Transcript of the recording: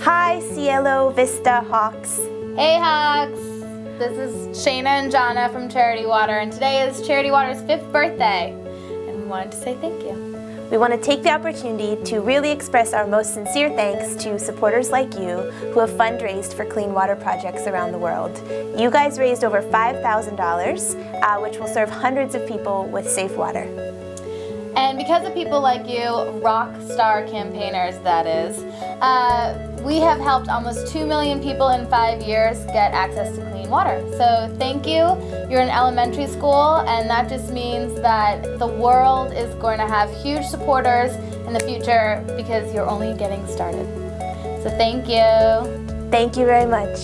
Cielo Vista Hawks. Hey Hawks! This is Shayna and Jana from Charity Water, and today is Charity Water's fifth birthday, and we wanted to say thank you. We want to take the opportunity to really express our most sincere thanks to supporters like you who have fundraised for clean water projects around the world. You guys raised over $5,000, uh, which will serve hundreds of people with safe water. And because of people like you, rock star campaigners that is, uh, we have helped almost 2 million people in five years get access to clean water. So thank you. You're in elementary school, and that just means that the world is going to have huge supporters in the future because you're only getting started. So thank you. Thank you very much.